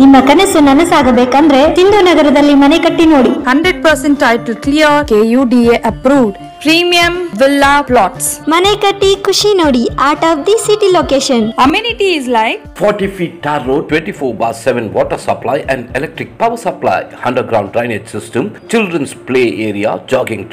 ನಿಮ್ಮ ಕನಸು ನನಸಾಗಬೇಕಂದ್ರೆ ಸಿಂಧು ನಗರದಲ್ಲಿ ಮನೆ ಕಟ್ಟಿ ನೋಡಿ 100% title clear, KUDA approved. Premium villa plots. ಮನೆ ಕಟ್ಟಿ ಖುಷಿ ನೋಡಿ art of the city location Amenities like 40 feet tar road, 24 bar 7 water supply and electric power supply, underground drainage system, children's play area, jogging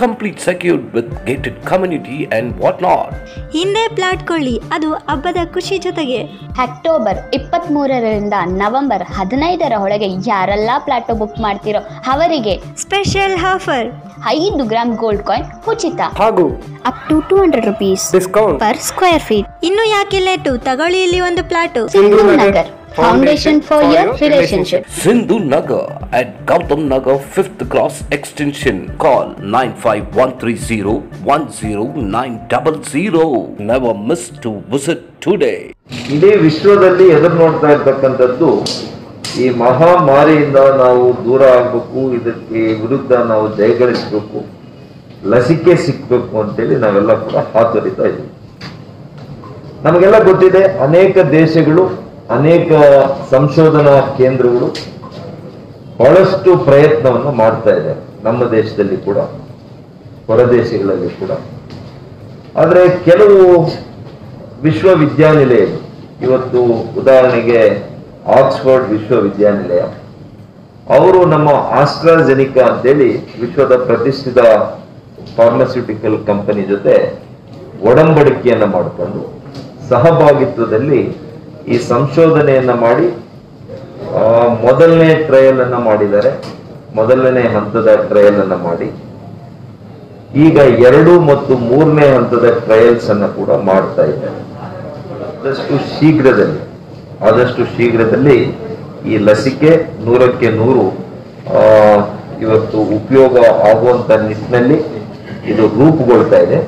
track, secured with gated community and what not ಹಿಂದೆ plot ಕೊಳ್ಳಿ ಅದು ಹಬ್ಬದ ಖುಷಿ ಜೊತೆಗೆ. October ಇಪ್ಪತ್ತ್ ಮೂರರಿಂದ November ಹದಿನೈದರ ಒಳಗೆ ಯಾರೆಲ್ಲ ಪ್ಲಾಟೋ ಬುಕ್ ಮಾಡ್ತಿರೋ ಅವರಿಗೆ ಸ್ಪೆಷಲ್ ಆಫರ್ ಐದು ಗ್ರಾಮ್ ಗೋಲ್ಡ್ ಕಾಯಿನ್ ಉಚಿತ. ಹಾಗೂ up to two hundred rupees discount per square feet ಇನ್ನು ಯಾಕೆ ಲೇಟು ತಗೊಳ್ಳಿ ಇಲ್ಲಿ ಒಂದು plot. Sindhu Nagar foundation for your relationship Sindhu Nagar at Gautam Nagar 5th Cross Extension. Call 95130 10900. Never miss to visit today. ಇಡೀ ವಿಶ್ವದಲ್ಲಿ ಎದುರು ನೋಡ್ತಾ ಇರ್ತಕ್ಕಂಥದ್ದು ಈ ಮಹಾಮಾರಿಯಿಂದ ನಾವು ದೂರ ಆಗಬೇಕು ಇದಕ್ಕೆ ವಿರುದ್ಧ ನಾವು ಜಯಗಳಿಸಬೇಕು ಲಸಿಕೆ ಸಿಕ್ಬೇಕು ಅಂತೇಳಿ ನಾವೆಲ್ಲ ಕೂಡ ಹಾತೊರಿತಾ ಇದ್ದೀವಿ ನಮಗೆಲ್ಲ ಗೊತ್ತಿದೆ ಅನೇಕ ದೇಶಗಳು ಅನೇಕ ಸಂಶೋಧನಾ ಕೇಂದ್ರಗಳು ಬಹಳಷ್ಟು ಪ್ರಯತ್ನವನ್ನು ಮಾಡ್ತಾ ಇದೆ. ನಮ್ಮ ದೇಶದಲ್ಲಿ ಕೂಡ, ಹೊರದೇಶಗಳಲ್ಲಿ ಕೂಡ. ಆದರೆ ಕೆಲವು ವಿಶ್ವವಿದ್ಯಾನಿಲಯ, ಇವತ್ತು ಉದಾಹರಣೆಗೆ ಆಕ್ಸ್ಫರ್ಡ್ ವಿಶ್ವವಿದ್ಯಾನಿಲಯ, ಅವರು ನಮ್ಮ ಆಸ್ಟ್ರಾಜೆನಿಕಾ ಅಂತೇಳಿ ವಿಶ್ವದ ಪ್ರತಿಷ್ಠಿತ ಫಾರ್ಮಸ್ಯೂಟಿಕಲ್ ಕಂಪನಿ ಜೊತೆ ಒಡಂಬಡಿಕೆಯನ್ನು ಮಾಡಿಕೊಂಡು ಸಹಭಾಗಿತ್ವದಲ್ಲಿ ಈ ಸಂಶೋಧನೆಯನ್ನ ಮಾಡಿ ಮೊದಲನೇ ಟ್ರಯಲ್ ಅನ್ನ ಮಾಡಿದ್ದಾರೆ. ಮೊದಲನೇ ಹಂತದ ಟ್ರಯಲ್ ಅನ್ನ ಮಾಡಿ. ಈಗ ಎರಡು ಮತ್ತು ಮೂರನೇ ಹಂತದ ಟ್ರಯಲ್ಸ್ ಅನ್ನ ಕೂಡ ಮಾಡ್ತಾ ಇದ್ದಾರೆ ಆದಷ್ಟು ಶೀಘ್ರದಲ್ಲಿ ಆದಷ್ಟು ಶೀಘ್ರದಲ್ಲಿ ಈ ಲಸಿಕೆ ನೂರಕ್ಕೆ ನೂರು ಇವತ್ತು ಉಪಯೋಗ ಆಗುವಂತ ನಿಟ್ಟಿನಲ್ಲಿ ಇದು ರೂಪುಗೊಳ್ತಾ ಇದೆ.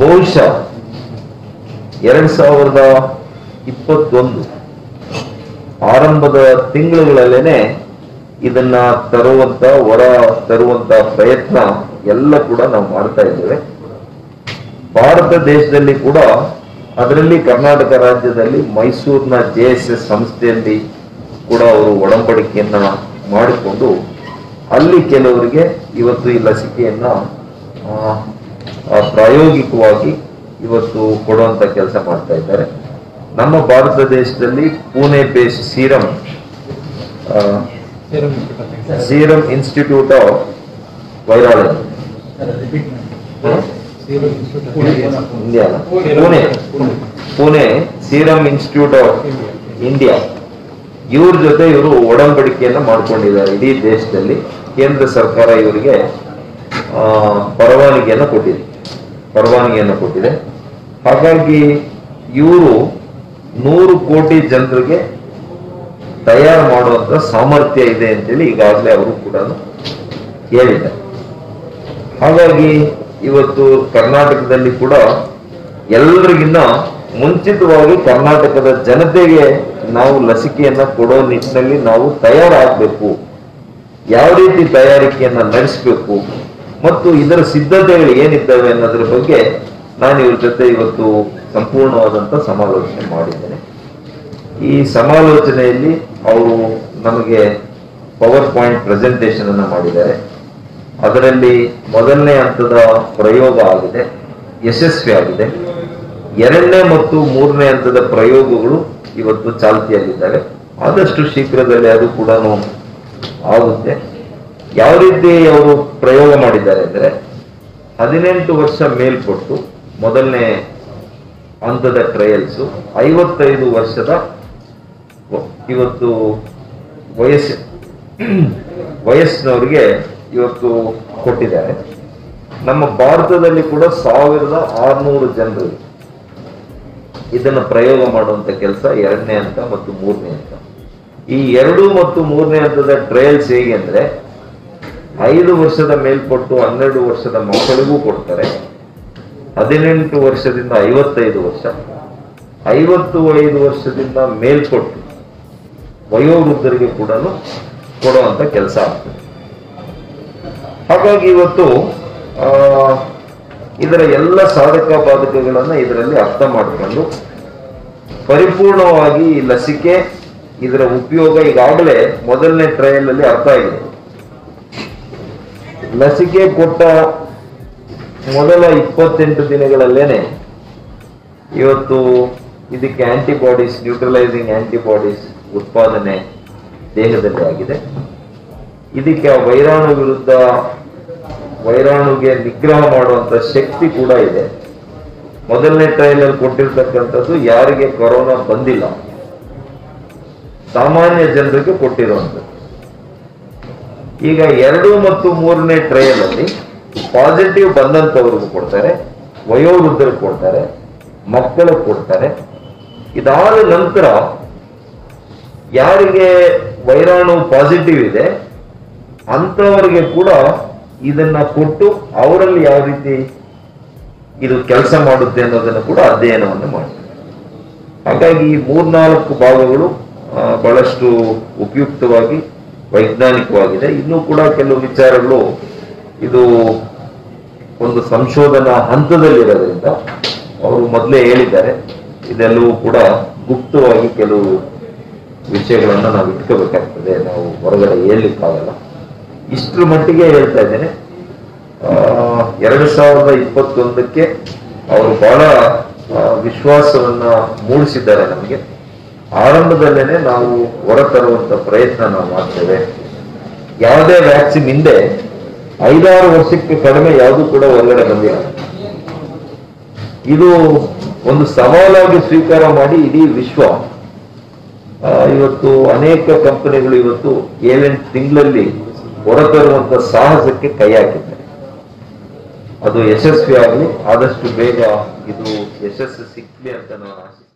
ಬಹುಶಃ ಎರಡ್ ಸಾವಿರದ ಇಪ್ಪತ್ತೊಂದು. ಆರಂಭದ ತಿಂಗಳುಗಳಲ್ಲೇನೆ ಇದನ್ನ ತರುವಂತ ಹೊರ ತರುವಂತ ಪ್ರಯತ್ನ ಎಲ್ಲ ಕೂಡ ನಾವು ಮಾಡ್ತಾ ಇದ್ದೇವೆ. ಭಾರತ ದೇಶದಲ್ಲಿ ಕೂಡ ಅದರಲ್ಲಿ ಕರ್ನಾಟಕ ರಾಜ್ಯದಲ್ಲಿ ಮೈಸೂರಿನ ಜೆ ಎಸ್ ಎಸ್ ಸಂಸ್ಥೆಯಲ್ಲಿ ಕೂಡ ಅವರು ಒಡಂಬಡಿಕೆಯನ್ನ ಮಾಡಿಕೊಂಡು ಅಲ್ಲಿ ಕೆಲವರಿಗೆ ಇವತ್ತು ಈ ಲಸಿಕೆಯನ್ನ ಪ್ರಾಯೋಗಿಕವಾಗಿ ಇವತ್ತು ಕೊಡುವಂತ ಕೆಲಸ ಮಾಡ್ತಾ ಇದ್ದಾರೆ. ನಮ್ಮ ಭಾರತ ದೇಶದಲ್ಲಿ Pune base Serum Serum Institute of Virology India? Pune. Pune Serum Institute of India ಇವ್ರ ಜೊತೆ ಇವರು ಒಡಂಬಡಿಕೆಯನ್ನ ಮಾಡ್ಕೊಂಡಿದ್ದಾರೆ ಇಡೀ ದೇಶದಲ್ಲಿ. ಕೇಂದ್ರ ಸರ್ಕಾರ ಇವರಿಗೆ ಪರವಾನಗಿಯನ್ನ ಕೊಟ್ಟಿದೆ. ಪರವಾನಗಿಯನ್ನ ಕೊಟ್ಟಿದೆ. ಹಾಗಾಗಿ ಇವರು ನೂರು ಕೋಟಿ ಜನರಿಗೆ ತಯಾರು ಮಾಡುವಂತ ಸಾಮರ್ಥ್ಯ ಇದೆ ಅಂತೇಳಿ ಈಗಾಗಲೇ ಅವರು ಕೂಡ ಹೇಳಿದ್ದಾರೆ. ಹಾಗಾಗಿ ಇವತ್ತು ಕರ್ನಾಟಕದಲ್ಲಿ ಕೂಡ ಎಲ್ಲರಿಗಿನ್ನ ಮುಂಚಿತವಾಗಿ ಕರ್ನಾಟಕದ ಜನತೆಗೆ ನಾವು ಲಸಿಕೆಯನ್ನ ಕೊಡೋ ನಿಟ್ಟಿನಲ್ಲಿ ನಾವು ತಯಾರಾಗಬೇಕು. ಯಾವ ರೀತಿ ತಯಾರಿಕೆಯನ್ನ ನಡೆಸಬೇಕು ಮತ್ತು ಇದರ ಸಿದ್ಧತೆಗಳು ಏನಿದ್ದಾವೆ ಅನ್ನೋದ್ರ ಬಗ್ಗೆ ನಾನು ಇವ್ರ ಜೊತೆ ಇವತ್ತು ಸಂಪೂರ್ಣವಾದಂತ ಸಮಾಲೋಚನೆ ಮಾಡಿದ್ದೇನೆ. ಈ ಸಮಾಲೋಚನೆಯಲ್ಲಿ ಅವರು ನಮಗೆ ಪವರ್ ಪಾಯಿಂಟ್ ಪ್ರೆಸೆಂಟೇಶನ್ ಅನ್ನು ಮಾಡಿದ್ದಾರೆ. ಅದರಲ್ಲಿ ಮೊದಲನೇ ಹಂತದ ಪ್ರಯೋಗ ಆಗಿದೆ, ಯಶಸ್ವಿ ಆಗಿದೆ. ಎರಡನೇ ಮತ್ತು ಮೂರನೇ ಹಂತದ ಪ್ರಯೋಗಗಳು ಇವತ್ತು ಚಾಲ್ತಿಯಲ್ಲಿದ್ದಾವೆ. ಆದಷ್ಟು ಶೀಘ್ರದಲ್ಲಿ ಅದು ಕೂಡ ಆಗುತ್ತೆ. ಯಾವ ರೀತಿ ಅವರು ಪ್ರಯೋಗ ಮಾಡಿದ್ದಾರೆ ಅಂದರೆ, ಹದಿನೆಂಟು ವರ್ಷ ಮೇಲ್ಪಟ್ಟು ಮೊದಲನೇ ಹಂತದ ಟ್ರಯಲ್ಸ್ ಐವತ್ತೈದು ವರ್ಷದ ಇವತ್ತು ವಯಸ್ಸು. ವಯಸ್ಸಿನವರಿಗೆ ಇವತ್ತು ಕೊಟ್ಟಿದ್ದಾರೆ. ನಮ್ಮ ಭಾರತದಲ್ಲಿ ಕೂಡ ಸಾವಿರದ ಆರ್ನೂರು ಜನರು ಇದನ್ನು ಪ್ರಯೋಗ ಮಾಡುವಂತ ಕೆಲಸ, ಎರಡನೇ ಹಂತ ಮತ್ತು ಮೂರನೇ ಹಂತ. ಈ ಎರಡು ಮತ್ತು ಮೂರನೇ ಹಂತದ ಟ್ರಯಲ್ಸ್ ಹೇಗೆ ಅಂದ್ರೆ, ಐದು ವರ್ಷದ ಮೇಲ್ಪಟ್ಟು ಹನ್ನೆರಡು ವರ್ಷದ ಮಕ್ಕಳಿಗೂ ಕೊಡ್ತಾರೆ. ಹದಿನೆಂಟು ವರ್ಷದಿಂದ ಐವತ್ತೈದು ವರ್ಷ ಐವತ್ತು ಐದು ವರ್ಷದಿಂದ ಮೇಲ್ಕೊಟ್ಟು ವಯೋವೃದ್ಧರಿಗೆ ಕೂಡ ಕೊಡುವಂತ ಕೆಲಸ ಆಗ್ತದೆ. ಹಾಗಾಗಿ ಇವತ್ತು ಇದರ ಎಲ್ಲ ಸಾಧಕ ಬಾಧಕಗಳನ್ನು ಇದರಲ್ಲಿ ಅರ್ಥ ಮಾಡಿಕೊಂಡು ಪರಿಪೂರ್ಣವಾಗಿ ಈ ಲಸಿಕೆ ಇದರ ಉಪಯೋಗ ಈಗಾಗಲೇ ಮೊದಲನೇ ಟ್ರಯಲ್ ಅಲ್ಲಿ ಅರ್ಥ ಆಗಿದೆ. ಲಸಿಕೆ ಕೊಟ್ಟ ಮೊದಲ ಇಪ್ಪತ್ತೆಂಟು ದಿನಗಳಲ್ಲೇನೆ ಇವತ್ತು ಇದಕ್ಕೆ ಆಂಟಿಬಾಡೀಸ್ ನ್ಯೂಟ್ರಲೈಸಿಂಗ್ ಆಂಟಿಬಾಡೀಸ್ ಉತ್ಪಾದನೆ ದೇಹದಲ್ಲಿ ಆಗಿದೆ. ಇದಕ್ಕೆ ಆ ವೈರಾಣು ವಿರುದ್ಧ ವೈರಾಣುಗೆ ನಿಗ್ರಹ ಮಾಡುವಂತ ಶಕ್ತಿ ಕೂಡ ಇದೆ. ಮೊದಲನೇ ಟ್ರಯಲ್ ಅಲ್ಲಿ ಕೊಟ್ಟಿರ್ತಕ್ಕಂಥದ್ದು ಯಾರಿಗೆ ಕೊರೋನಾ ಬಂದಿಲ್ಲ. ಸಾಮಾನ್ಯ ಜನರಿಗೆ ಕೊಟ್ಟಿರುವಂಥದ್ದು. ಈಗ ಎರಡು ಮತ್ತು ಮೂರನೇ ಟ್ರಯಲ್ ಅಲ್ಲಿ ಪಾಸಿಟಿವ್ ಬಂದಂತವ್ರಿಗೂ ಕೊಡ್ತಾರೆ ವಯೋವೃದ್ಧರಿಗೆ ಕೊಡ್ತಾರೆ ಮಕ್ಕಳಿಗೆ ಕೊಡ್ತಾರೆ. ಇದಾದ ನಂತರ ಯಾರಿಗೆ ವೈರಾಣು ಪಾಸಿಟಿವ್ ಇದೆ ಅಂತವರಿಗೆ ಕೂಡ ಇದನ್ನ ಕೊಟ್ಟು ಅವರಲ್ಲಿ ಯಾವ ರೀತಿ ಇದು ಕೆಲಸ ಮಾಡುತ್ತೆ ಅನ್ನೋದನ್ನು ಕೂಡ ಅಧ್ಯಯನವನ್ನು ಮಾಡ್ತಾರೆ. ಹಾಗಾಗಿ ಈ ಮೂರ್ನಾಲ್ಕು ಭಾಗಗಳು ಬಹಳಷ್ಟು ಉಪಯುಕ್ತವಾಗಿ, ವೈಜ್ಞಾನಿಕವಾಗಿದೆ. ಇನ್ನೂ ಕೂಡ ಕೆಲವು ವಿಚಾರಗಳು ಇದು ಒಂದು ಸಂಶೋಧನಾ ಹಂತದಲ್ಲಿರೋದ್ರಿಂದ ಅವರು ಮೊದಲೇ ಹೇಳಿದ್ದಾರೆ. ಇದೆಲ್ಲವೂ ಕೂಡ ಗುಪ್ತವಾಗಿ ಕೆಲವು ವಿಷಯಗಳನ್ನ ನಾವು ಇಟ್ಕೋಬೇಕಾಗ್ತದೆ. ನಾವು ಹೊರಗಡೆ ಹೇಳಲಿಕ್ಕಾಗಲ್ಲ. ಇಷ್ಟರ ಮಟ್ಟಿಗೆ ಹೇಳ್ತಾ ಇದ್ದೇನೆ. ಎರಡು ಸಾವಿರದ ಇಪ್ಪತ್ತೊಂದಕ್ಕೆ ಅವರು ಬಹಳ ವಿಶ್ವಾಸವನ್ನ ಮೂಡಿಸಿದ್ದಾರೆ ನಮಗೆ. ಆರಂಭದಲ್ಲೇನೆ ನಾವು ಹೊರತರುವಂತ ಪ್ರಯತ್ನ ನಾವು ಮಾಡ್ತೇವೆ. ಯಾವುದೇ ವ್ಯಾಕ್ಸಿನ್ ಹಿಂದೆ ಐದಾರು ವರ್ಷಕ್ಕೆ ಕಡಿಮೆ ಯಾವುದು ಕೂಡ ಹೊರಗಡೆ ಬಂದಿಲ್ಲ. ಇದು ಒಂದು ಸವಾಲಾಗಿ ಸ್ವೀಕಾರ ಮಾಡಿ ಇಡೀ ವಿಶ್ವ ಇವತ್ತು ಅನೇಕ ಕಂಪನಿಗಳು ಇವತ್ತು ಏಳೆಂಟು ತಿಂಗಳಲ್ಲಿ ಹೊರತರುವಂತ ಸಾಹಸಕ್ಕೆ ಕೈ ಹಾಕಿದ್ದಾರೆ. ಅದು ಯಶಸ್ವಿ ಆಗಲಿ ಆದಷ್ಟು ಬೇಗ ಇದು ಯಶಸ್ಸು ಸಿಕ್ಲಿ ಅಂತ ನಾನು ಆಶಿಸ್ತೀನಿ.